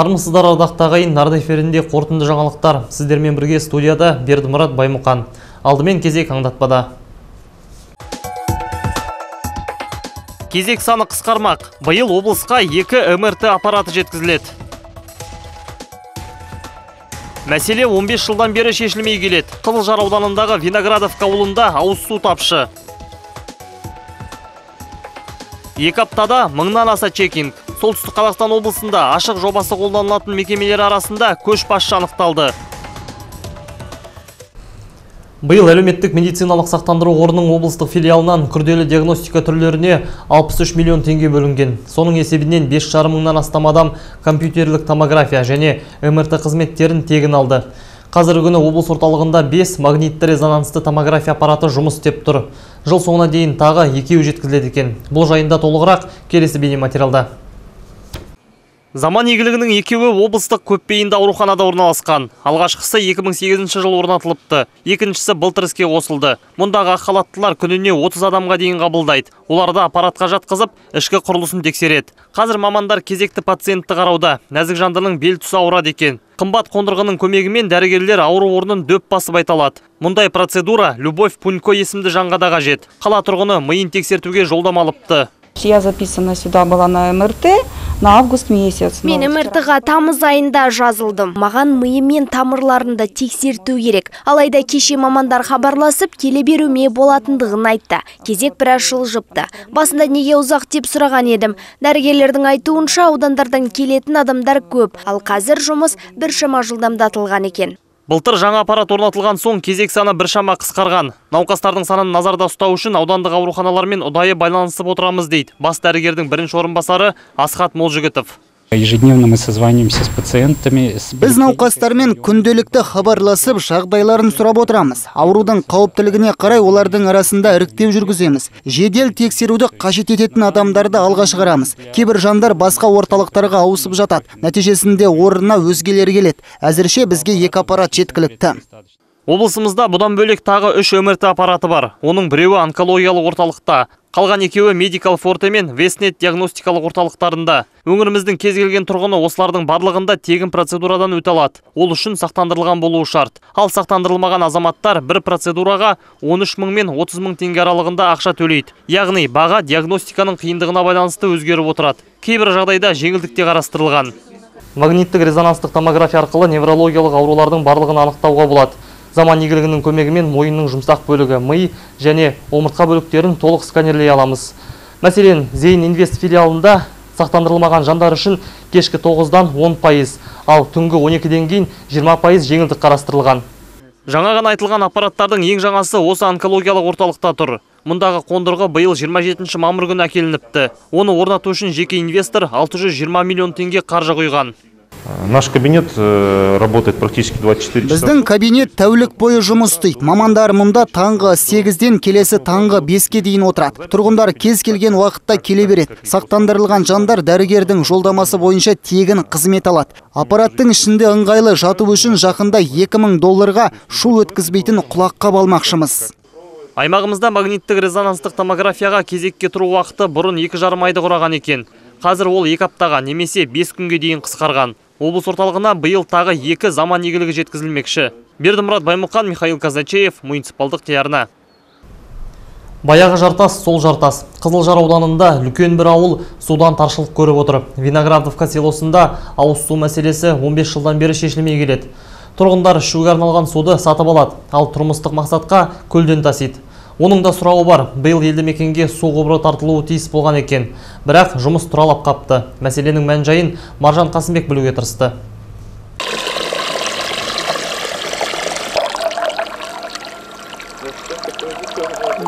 армысыздар ардақты ағайын нарда эфирінде қорытынды жаңалықтар. Сіздермен бірге студияда бердімұрат баймұқан. Алдымен кезек аңдатпада. Кезек саны қысқармақ. Биыл облысқа екі мрт аппараты жеткізіледі. Мәселе 15 жылдан бері шешілмей келеді. Қызылжар ауданындағы виноградовка ауылында ауыз су тапшы. Екі аптада мыңнан аса чекинг. Солтүстік қазақстан облысында ашық жобасы қолданылатын мекемелер арасында көш басшы анықталды. Биыл әлеуметтік медициналық сақтандыру қорының облыстық филиалынан күрделі диагностика түрлеріне 63 миллион теңге бөлінген. Соның есебінен 5,5 мыңнан астам адам компьютерлік томография және мрт қызметтерін тегін алды. Қазіргі күні облыс орталығында 5 магнитті резонансты томография аппараты жұмыс істеп тұр. Жыл соңына дейін тағы екеуі жеткізіледі екен. Бұл жайында толығырақ келесі бейнематериалда. Заман игілігінің екеуі облыстық көпбейінді ауруханада орналасқан. Алғашқысы 2008 жыл орнатылыпты, екіншісі былтыр іске қосылды. Мұндағы ақ халаттылар күніне 30 адамға дейін қабылдайды. Оларды аппаратқа жатқызып, ішкі құрылысын тексереді. Қазір мамандар кезекті пациентті қарауда. Нәзік жандының бел тұсы ауырады екен. Қымбат қондырғының көмегімен дәрігерлер ауру орнын дөп басып айта алады. Мұндай процедура Любовь Пунько есімді жанға да қажет. Қала тұрғыны миын тексертуге жолдама алыпты. Я записана сюда была на МРТ на август месяц. Мен МРТ-ға тамыз айында жазылдым. Маған миы мен тамырларында тексерту керек. Алайда кеше мамандар хабарласып, келе беруме болатындығын айтты. Кезек біраз жылжыпты. Басында неге ұзақ деп сұраған едім. Дәрігерлердің айтуынша аудандардан келетін адамдар көп, ал қазір жұмыс біршама жылдамдатылған екен. Былтыр жаңа аппарат орнатылған соң кезек саны біршама қысқарған. Науқастардың санын назарда ұстау үшін аудандық ауруханалармен ұдайы байланысып отырамыз дейді. Бас дәрігердің бірінші орынбасары Асхат Молжігітов. Ежедневно мы созваниваемся с пациентами. Біз науқастармен күнделікті хабарласып, жағдайларын сұрап отырамыз. Аурудың қауіптілігіне қарай олардың арасында іріктеу жүргіземіз. Жедел тексеруді қажет ететін адамдарды алға шығарамыз. Кейбір жандар басқа орталықтарға ауысып жатады. Нәтижесінде орнына өзгелер келеді. Әзірше бізге екі аппарат жеткілікті. Облысымызда бұдан бөлек тағы үш МРТ аппараты бар. Оның біреуі онкологиялық орталықта. Қалған екеуі Medical Forte мен Вестнет диагностикалық орталықтарында. Өңіріміздің кез келген тұрғыны осылардың барлығында тегін процедурадан өте алады. Ол үшін сақтандырылған болуы шарт. Ал сақтандырылмаған азаматтар бір процедураға 13 мың мен 30 мың теңге аралығында ақша төлейді. Яғни баға диагностиканың қиындығына байланысты өзгеріп отырады. Кейбір жағдайда жеңілдік те қарастырылған. Магниттік резонанстық томография арқылы неврологиялық аурулардың барлығын анықтауға болады заман игілігінің көмегімен мойынның жұмсақ бөлігі ми және омыртқа бөліктерін толық сканерлей аламыз. Мәселен зейн инвест филиалында сақтандырылмаған жандар үшін кешкі 9-дан 10 пайыз ал түнгі 12-ден кейін 20 пайыз жеңілдік қарастырылған. Жаңа ғана айтылған аппараттардың ең жаңасы осы онкологиялық орталықта тұр. Мұндағы қондырғы биыл 27 мамыр күні әкелініпті. Оны орнату үшін жеке инвестор 620 миллион теңге қаржы құйған. Наш кабинет э, работает практически 24 часа. Біздің кабинет тәулік бойы жұмыс істейді. Мамандар мұнда таңғы 8-ден келесі таңғы 5-ке дейін отырады. Тұрғындар кез келген уақытта келе береді. Сақтандырылған жандар дәрігердің жолдамасы бойынша тегін қызмет алады. Аппараттың ішінде ыңғайлы жату үшін жақында 2000 долларға шу өткізбейтін құлаққа балмақшымыз. Аймағымызда магниттік резонанстық томографияға кезекке тұру уақыты бұрын екі жарым айды құраған екен. Қазір ол екі аптаға немесе 5 күнге дейін қысқарған. Облыс орталығына биыл тағы екі заман игілігі жеткізілмекші. Бердімұрат Баймұқан, Михаил Казачеев, муниципалдық телеарна. Баяғы жартас, сол жартас. Қызылжар ауданында үлкен бір ауыл судан таршылық көріп отыр. Виноградовка селосында ауыз су мәселесі 15 жылдан бері шешілмей келеді. Тұрғындар ішуге арналған суды сатып алады, ал тұрмыстық мақсатқа көлден тасиды. Оның да сұрауы бар. Биыл елді мекенге су құбыры тартылуы тиіс болған екен. Бірақ жұмыс тұралап қапты. Мәселенің мән жайын Маржан Қасымбек білуге тырысты.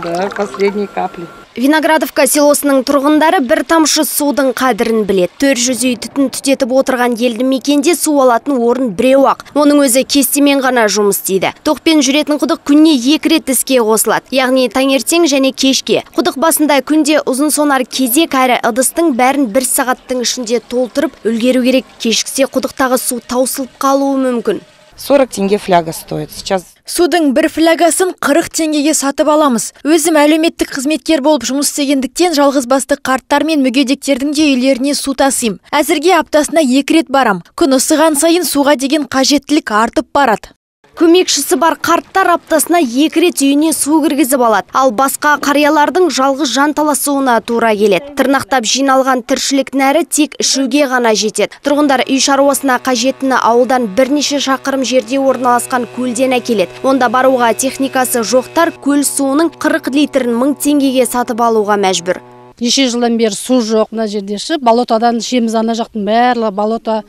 Да, последние капли. Виноградовка селосының тұрғындары бір тамшы судың қадірін білет. 400 үй түтін түтетіп отырған елді мекенде су алатын орын біреу ақ. Оның өзі кестемен ғана жұмыс істейді. Тоқпен жүретін құдық күнне екі рет іске қосылады. Яғни таңертең және кешке. Құдық басында күнде ұзын сонар кезек әрі ыдыстың бәрін бір сағаттың ішінде толтырып үлгеру керек. Кешкісе құдықтағы су таусылып қалуы мүмкін. 40 тенге фляга стоит. Сейчас Судың бір флягасын 40 теңгеге сатып аламыз. Өзім әлеуметтік қызметкер болып жұмыс істегендіктен жалғыз басты қарттар мен мүгедектердің де үйлеріне су тасимын. Әзірге аптасына екі рет барам. Күн ысыған сайын суға деген қажеттілік артып барады. Көмекшісі бар қарттар аптасына екі рет үйіне су кіргізіп алады. Ал басқа қариялардың жалғыз жанталасуына тура келеді. Тырнақтап жиналған тіршілік нәрі тек ішуге ғана жетеді. Тұрғындар үй шаруасына қажеттіні ауылдан бірнеше шақырым жерде орналасқан көлден әкеледі. Онда баруға техникасы жоқтар көл суының 40 литрін мың теңгеге сатып алуға мәжбүр. неше жылдан бері су жоқ мына жерде ше болотадан ішеміз ана жақтың барлығы болото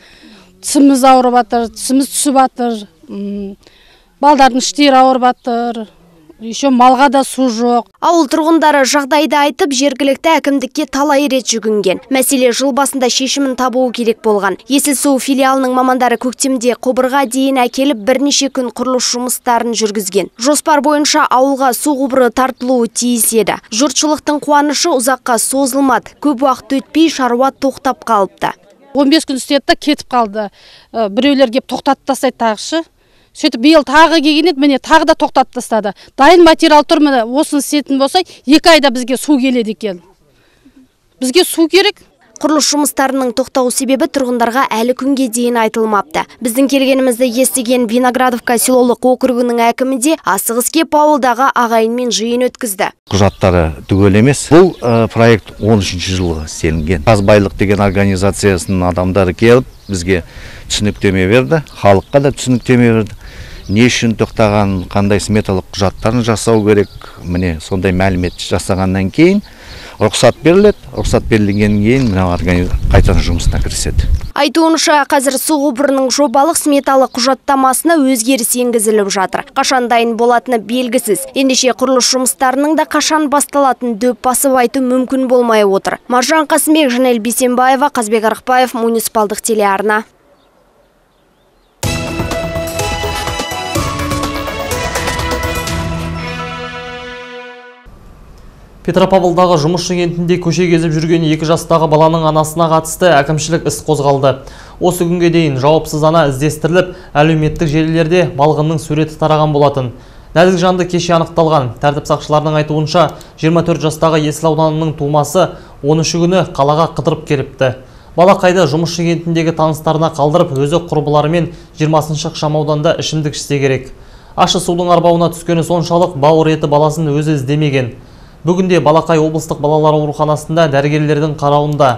тісіміз ауырып жатыр тісіміз түсіп жатыр балдардың іштері ауырып жатыр еще малға да су жоқ Ауыл тұрғындары жағдайды айтып, жергілікті әкімдікке талай рет жүгінген. Мәселе жыл басында шешімін табуы керек болған. Есіл су филиалының мамандары көктемде құбырға дейін әкеліп бірнеше күн құрылыс жұмыстарын жүргізген. Жоспар бойынша ауылға су құбыры тартылуы тиіс еді. Жұртшылықтың қуанышы ұзаққа созылмады. Көп уақыт өтпей шаруа тоқтап қалыпты. 15 күн істеді да кетіп қалды. Біреулер келіп тоқтатып тастайды тағышы сөйтіп биыл тағы келген еді міне тағы да тоқтатып тастады. Дайын материал тұр міне осыны істетін болса екі айда бізге су келеді екен. Бізге су керек Құрылыс жұмыстарының тоқтау себебі тұрғындарға әлі күнге дейін айтылмапты. Біздің келгенімізді естіген Виноградовка селолық округінің әкімі де асығыс кеп ауылдағы ағайынмен жиын өткізді. құжаттары түгел емес бұл ә, проект 13 жылғы істелінген қазбайлық деген организациясының адамдары келіп бізге түсініктеме берді халыққа да түсініктеме берді не үшін тоқтаған қандай сметалық құжаттарын жасау керек міне сондай мәлімет жасағаннан кейін рұқсат беріледі рұқсат берілгеннен кейін мына қайтадан жұмысына кіріседі Айтуынша қазір су құбырының жобалық сметалық құжаттамасына өзгеріс енгізіліп жатыр. Қашан дайын болатыны белгісіз. Ендеше құрылыс жұмыстарының да қашан басталатын дөп басып айту мүмкін болмай отыр. Маржан Қасымбек, Жанел Бейсенбаева, Қазбек Арықбаев, муниципалдық телеарна. Петропавлдағы жұмысшы кентінде көше кезіп жүрген екі жастағы баланың анасына қатысты әкімшілік іс қозғалды. Осы күнге дейін жауапсыз ана іздестіріліп, әлеуметтік желілерде балғынның суреті тараған болатын. Нәзік жанды кеше анықталған. Тәртіп сақшыларының айтуынша 24 жастағы Есіл ауданының тумасы 13 күні қалаға қыдырып келіпті. Балақайды жұмысшы кентіндегі таныстарына қалдырып, өзі құрбыларымен 20 ықшам ауданда ішімдік ішсе керек. Ашы судың арбауына түскені соншалық бауыр еті баласын өзі іздемеген. Бүгінде Балақай облыстық балалар ауруханасында дәрігерлердің қарауында.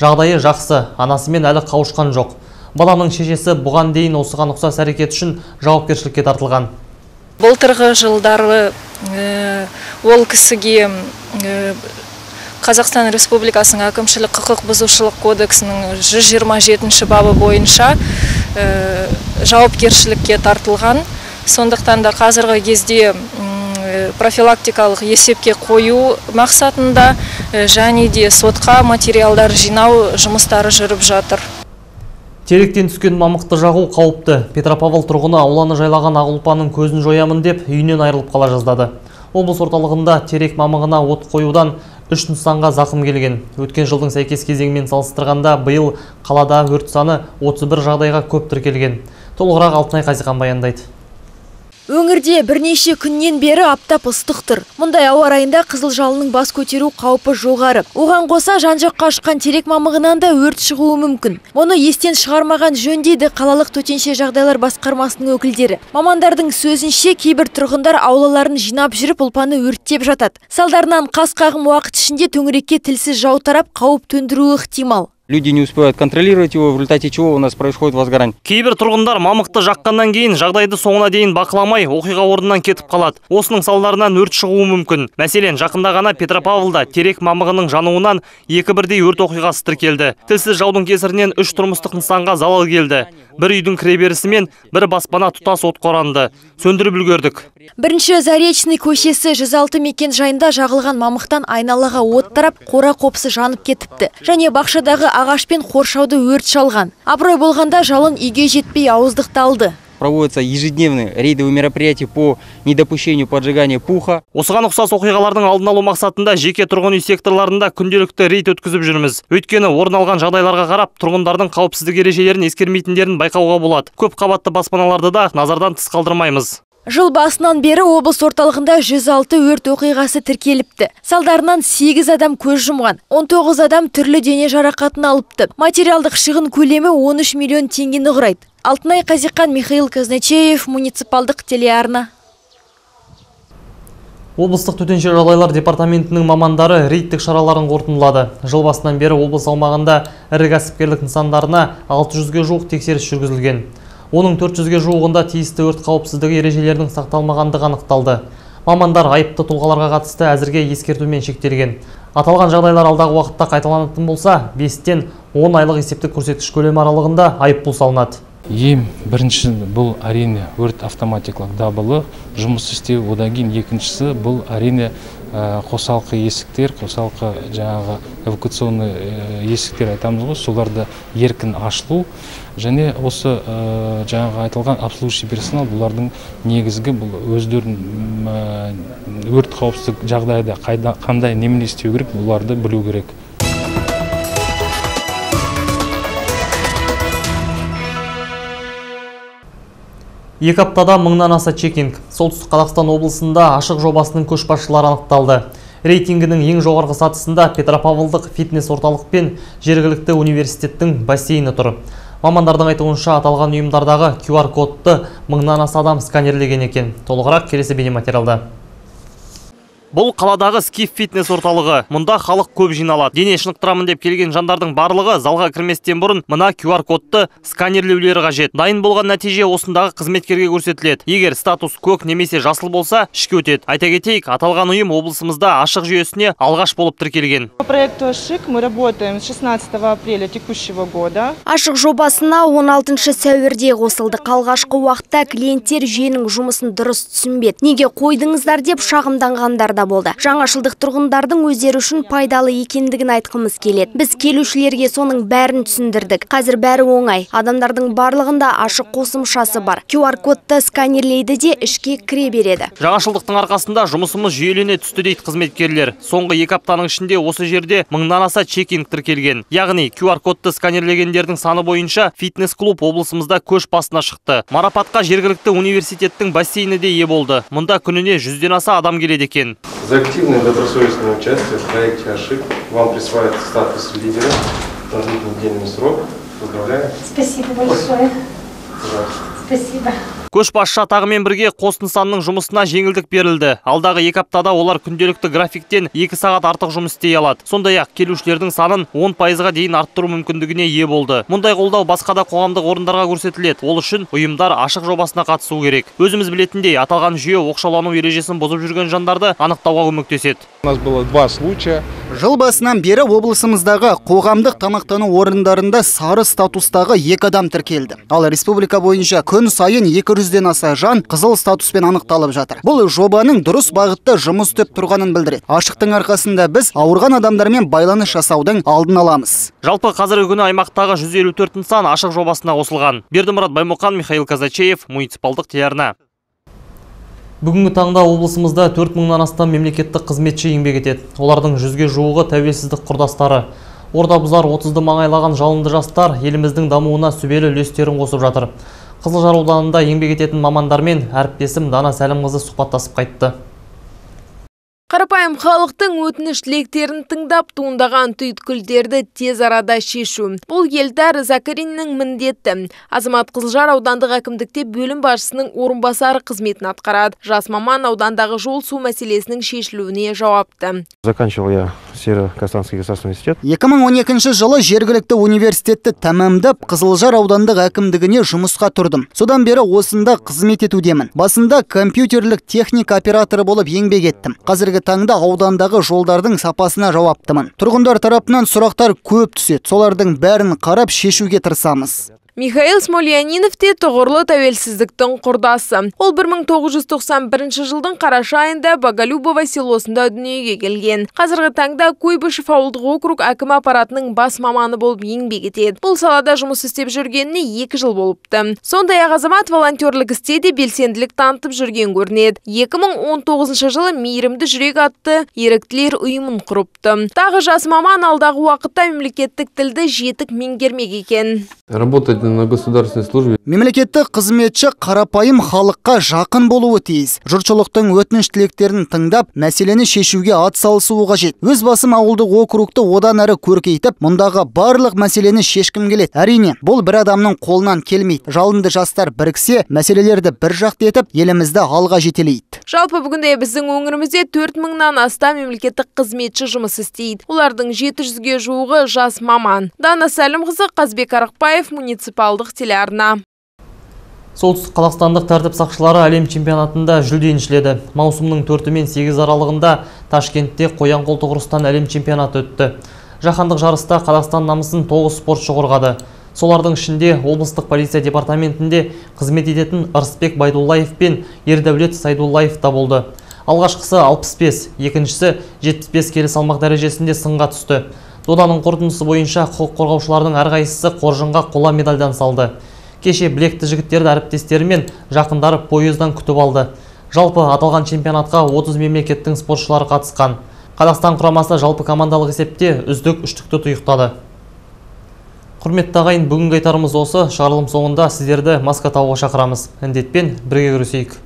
Жағдайы жақсы, анасымен әлі қауышқан жоқ. Баланың шешесі бұған дейін осыған ұқсас әрекет үшін жауапкершілікке тартылған. былтырғы жылдары э, ол кісіге э, қазақстан республикасының әкімшілік құқық бұзушылық кодексінің 127 бабы бойынша э, жауапкершілікке тартылған сондықтан да қазіргі кезде профилактикалық есепке қою мақсатында э, және де сотқа материалдар жинау жұмыстары жүріп жатыр Теректен түскен мамықты жағу қауіпті. Петропавл тұрғыны ауланы жайлаған ағылпаның көзін жоямын деп үйінен айырылып қала жаздады. Облыс орталығында терек мамығына от қоюдан үш нысанға зақым келген. Өткен жылдың сәйкес кезеңімен салыстырғанда биыл қалада өрт саны 31 жағдайға көп тіркелген. Толығырақ Алтынай Қазихан баяндайды. Өңірде бірнеше күннен бері аптап ыстық тұр. Мұндай ауа райында қызыл жалының бас көтеру қаупі жоғары. Оған қоса жан-жаққа ұшқан терек мамығынан да өрт шығуы мүмкін. Мұны естен шығармаған жөн дейді қалалық төтенше жағдайлар басқармасының өкілдері. Мамандардың сөзінше кейбір тұрғындар аулаларын жинап жүріп ұлпаны өрттеп жатады. Салдарынан қас қағым уақыт ішінде төңірекке тілсіз жау тарап қауіп төндіруі ықтимал. Люди не успевают контролировать его, в результате чего у нас происходит возгорание. Кейбір тұрғындар мамықты жаққаннан кейін жағдайды соңына дейін бақыламай оқиға орнынан кетіп қалады. Осының салдарынан өрт шығуы мүмкін. Мәселен, жақында ғана Петропавлда терек мамығының жануынан екі бірдей өрт оқиғасы тіркелді. Тілсіз жаудың кесірінен үш тұрмыстық нысанға залал келді. Бір үйдің кіреберісі мен бір баспана тұтас отқа оранды. Сөндіріп үлгердік. Бірінші Заречный көшесі 106 мекен жайында жағылған мамықтан айналаға от тарап, қора қопсы жанып кетіпті. Және бақшадағы ағаш пен қоршауды өрт шалған. Абырой болғанда жалын үйге жетпей ауыздықталды. проводятся ежедневные рейдовые мероприятия по недопущению поджигания пуха. осыған ұқсас оқиғалардың алдын алу мақсатында жеке тұрғын үй секторларында күнделікті рейд өткізіп жүрміз өйткені орын алған жағдайларға қарап тұрғындардың қауіпсіздік ережелерін ескермейтіндерін байқауға болады көп қабатты баспаналарды да назардан тыс қалдырмаймыз Жыл басынан бері облыс орталығында 106 өрт оқиғасы тіркеліпті. Салдарынан 8 адам көз жұмған, 19 адам түрлі дене жарақатын алыпты. Материалдық шығын көлемі 13 миллион теңгені құрайды. Алтынай Қазиқан Михаил Казначеев, муниципалдық телеарна. облыстық төтенше жағдайлар департаментінің мамандары рейдтік шараларын қорытындылады жыл басынан бері облыс аумағында ірі кәсіпкерлік нысандарына 600-ге жуық тексеріс жүргізілген оның 400-ге жуығында тиісті өрт қауіпсіздігі ережелерінің сақталмағандығы анықталды. Мамандар айыпты тұлғаларға қатысты әзірге ескертумен шектелген. Аталған жағдайлар алдағы уақытта қайталанатын болса 5-тен 10 айлық есептік көрсеткіш көлемі аралығында айыппұл салынады. Ең бірінші бұл әрине өрт автоматикалық дабылы жұмыс істеу одан кейін екіншісі бұл әрине қосалқы есіктер қосалқы жаңағы эвакуационный ә, есіктер айтамыз ғой соларды еркін ашылу. Және осы ә, жаңағы айтылған обслуживающий персонал бұлардың негізгі бұл өздерін ә, өрт қауіпсіздік жағдайда қандай немене істеу керек бұларды білу керек. Екі аптада мыңнан аса чекинг. Солтүстік Қазақстан облысында ашық жобасының көшбасшылары анықталды. Рейтингінің ең жоғарғы сатысында Петропавлдық фитнес орталық пен жергілікті университеттің бассейні тұр. Мамандардың айтуынша аталған ұйымдардағы QR кодты мыңнан аса адам сканерлеген екен. Толығырақ келесі бейнематериалда. Бұл қаладағы скиф фитнес орталығы. Мұнда халық көп жиналады. Дене шынықтырамын деп келген жандардың барлығы залға кірместен бұрын мына QR кодты сканерлеулері қажет. Дайын болған нәтиже осындағы қызметкерге көрсетіледі. Егер статус көк немесе жасыл болса, ішке өтеді. Айта кетейік, аталған ұйым облысымызда ашық жүйесіне алғаш болып тіркелген. По проекту «Ашик» мы работаем с 16 апреля текущего года. Ашық жобасына 16 сәуірде қосылдық. Алғашқы уақытта клиенттер жүйенің жұмысын дұрыс түсінбеді. Неге қойдыңыздар деп шағымданғандар болды. Жаңашылдық тұрғындардың өздері үшін пайдалы екендігін айтқымыз келеді. Біз келушілерге соның бәрін түсіндірдік. Қазір бәрі оңай. Адамдардың барлығында ашық қосымшасы бар. QR кодты сканерлейді де ішке кіре береді. Жаңашылдықтың арқасында жұмысымыз жүйелене түсті дейді қызметкерлер. Соңғы екі аптаның ішінде осы жерде мыңнан аса чекинг тіркелген. Яғни QR кодты сканерлегендердің саны бойынша фитнес-клуб облысымызда көш басына шықты. Марапатқа жергілікті университеттің бассейні де ие болды. Мұнда күніне жүзден аса адам келеді екен. За активное добросовестное участие в проекте «Ашик» вам присваивается статус лидера на двухнедельный срок. Поздравляю. Спасибо большое. Пожалуйста. Спасибо. Көшбасшы атағымен бірге қос нысанның жұмысына жеңілдік берілді. Алдағы екі аптада олар күнделікті графиктен 2 сағат артық жұмыс істей алады. Сондай-ақ келушілердің санын 10 пайызға дейін арттыру мүмкіндігіне ие болды. Мұндай қолдау басқа да қоғамдық орындарға көрсетіледі. Ол үшін ұйымдар ашық жобасына қатысу керек. Өзіміз білетіндей, аталған жүйе оқшаулану ережесін бұзып жүрген жандарды анықтауға көмектеседі. У нас было два случая. Жыл басынан бері облысымыздағы қоғамдық тамақтану орындарында сары статустағы екі адам тіркелді. Ал республика бойынша күн сайын 200-ден аса жан қызыл статуспен анықталып жатыр. Бұл жобаның дұрыс бағытта жұмыс істеп тұрғанын білдіреді. Ашықтың арқасында біз ауырған адамдармен байланыс жасаудың алдын аламыз. Жалпы қазіргі күні аймақтағы 154 нысан ашық жобасына қосылған. Бердімұрат Баймұқан, Михаил Казачеев, муниципалдық телеарна. Бүгінгі таңда облысымызда 4 мыңнан астам мемлекеттік қызметші еңбек етеді. Олардың жүзге жуығы тәуелсіздік құрдастары. Орда бұзар 30-ды маңайлаған жалынды жастар еліміздің дамуына сүбелі үлестерін қосып жатыр. Қызылжар ауданында еңбек ететін мамандармен әріптесім Дана Сәлімқызы сұхбаттасып қайтты. Қарапайым халықтың өтініш тілектерін тыңдап туындаған түйткілдерді тез арада шешу. Бұл Елдар Закариннің міндеті. Азамат Қызылжар аудандық әкімдікте бөлім басшысының орынбасары қызметін атқарады. Жас маман аудандағы жол су мәселесінің шешілуіне жауапты. Заканчивал я Северо-Казахстанский государственный университет. 2012 жылы жергілікті университетті тәмамдап Қызылжар аудандық әкімдігіне жұмысқа тұрдым. Содан бері осында қызмет етудемін. Басында компьютерлік техника операторы болып еңбек еттім. Қазіргі таңда аудандағы жолдардың сапасына жауаптымын. Тұрғындар тарапынан сұрақтар көп түседі. Солардың бәрін қарап шешуге тырысамыз. Михаил Смольянинов те тұғырлы тәуелсіздіктің құрдасы. Ол 1991 жылдың қараша айында Боголюбова селосында дүниеге келген. Қазіргі таңда Куйбышев ауылдық округ әкім аппаратының бас маманы болып еңбек етеді. Бұл салада жұмыс істеп жүргеніне екі жыл болыпты. Сондай ақ азамат волонтерлік істе де белсенділік танытып жүрген көрінеді. 2019 жылы мейірімді жүрек атты еріктілер ұйымын құрыпты. Тағы жас маман алдағы уақытта мемлекеттік тілді жетік меңгермек екен. Работать на государственной службе. Мемлекеттік қызметші қарапайым халыққа жақын болуы тиіс. Жұртшылықтың өтініш тілектерін тыңдап, мәселені шешуге атсалысуы қажет. Өз басым ауылдық округты одан әрі көркейтіп, мұндағы барлық мәселені шешкім келеді. Әрине, бұл бір адамның қолынан келмейді. Жалынды жастар біріксе, мәселелерді бір жақты етіп, елімізді алға жетелейді. Жалпы бүгінде біздің өңірімізде 4 мыңнан астам мемлекеттік қызметші жұмыс істейді. Олардың 700-ге жуығы жас маман. Дана Сәлімқызы, Қазбек Арықбаев, муниципалдық телеарна. Солтүстік қазақстандық тәртіп сақшылары әлем чемпионатында жүлде еншіледі. Маусымның 4 мен 8 аралығында Ташкентте қоян қолтық ұрыстан әлем чемпионаты өтті. Жаһандық жарыста Қазақстан намысын 9 спортшы қорғады. Солардың ішінде облыстық полиция департаментінде қызмет ететін Ырысбек Байдуллаев пен Ердәулет Сайдуллаев та болды. Алғашқысы 65, екіншісі 75 келі салмақ дәрежесінде сынға түсті. Доданың қорытындысы бойынша құқық қорғаушылардың әрқайсысы қоржынға қола медальдан салды. Кеше білекті жігіттерді әріптестері мен жақындары пойыздан күтіп алды. Жалпы аталған чемпионатқа 30 мемлекеттің спортшылары қатысқан. Қазақстан құрамасы жалпы командалық есепте үздік үштікті тұйықтады. Құрметті ағайын, бүгінгі айтарымыз осы. Шығарылым соңында сіздерді маска тағуға шақырамыз. Індетпен бірге күресейік.